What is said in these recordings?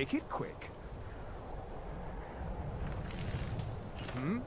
Make it quick. Hmm?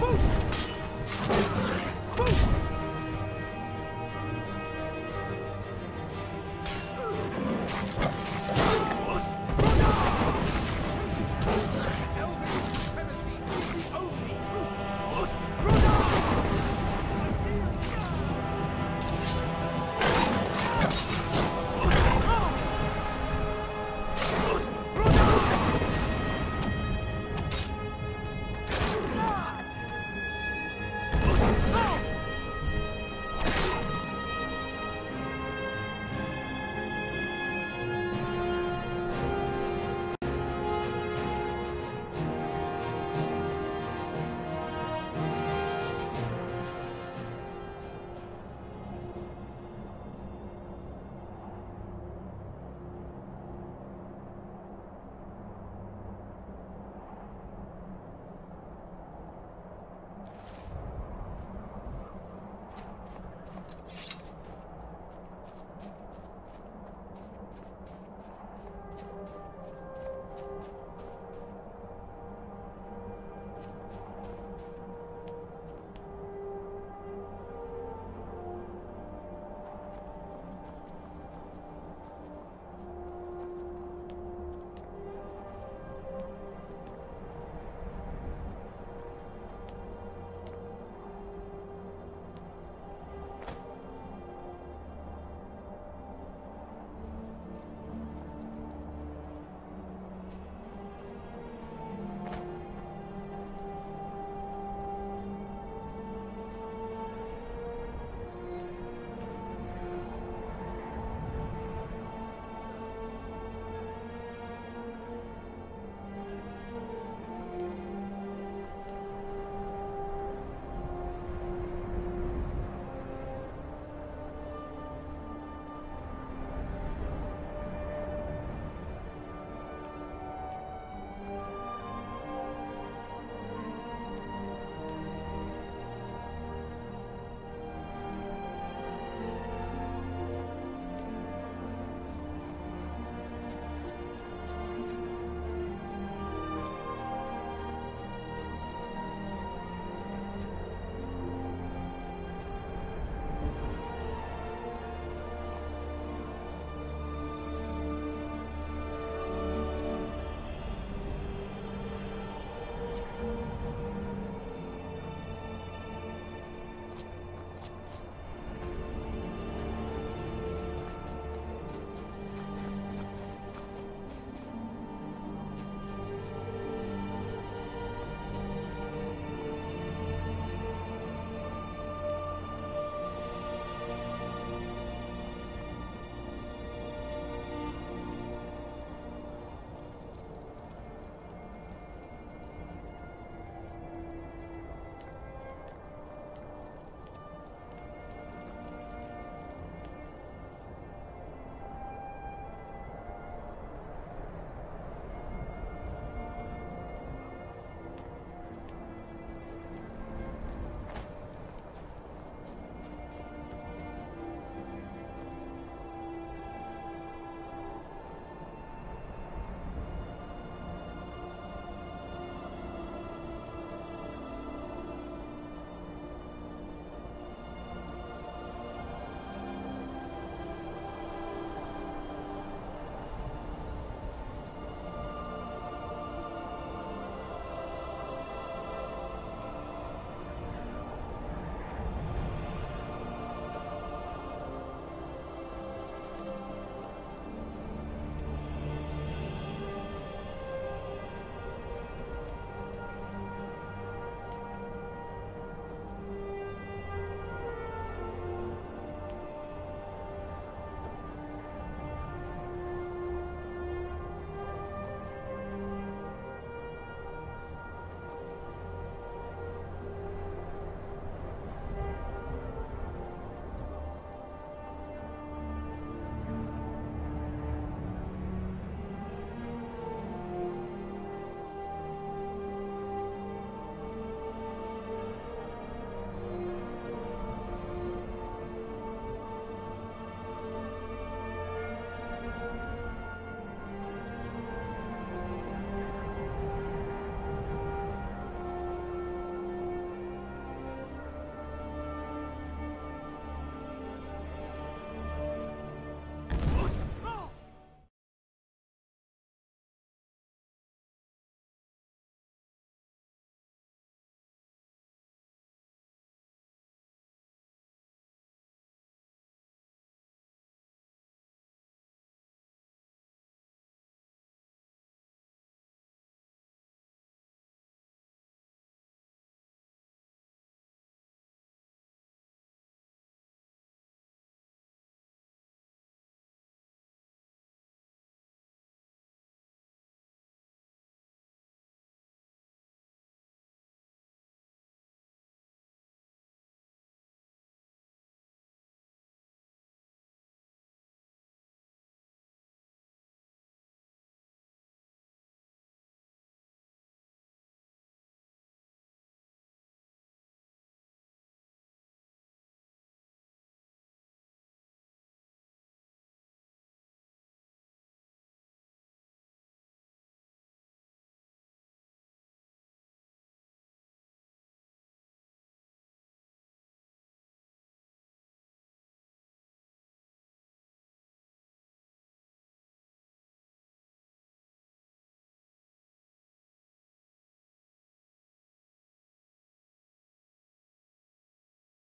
Elven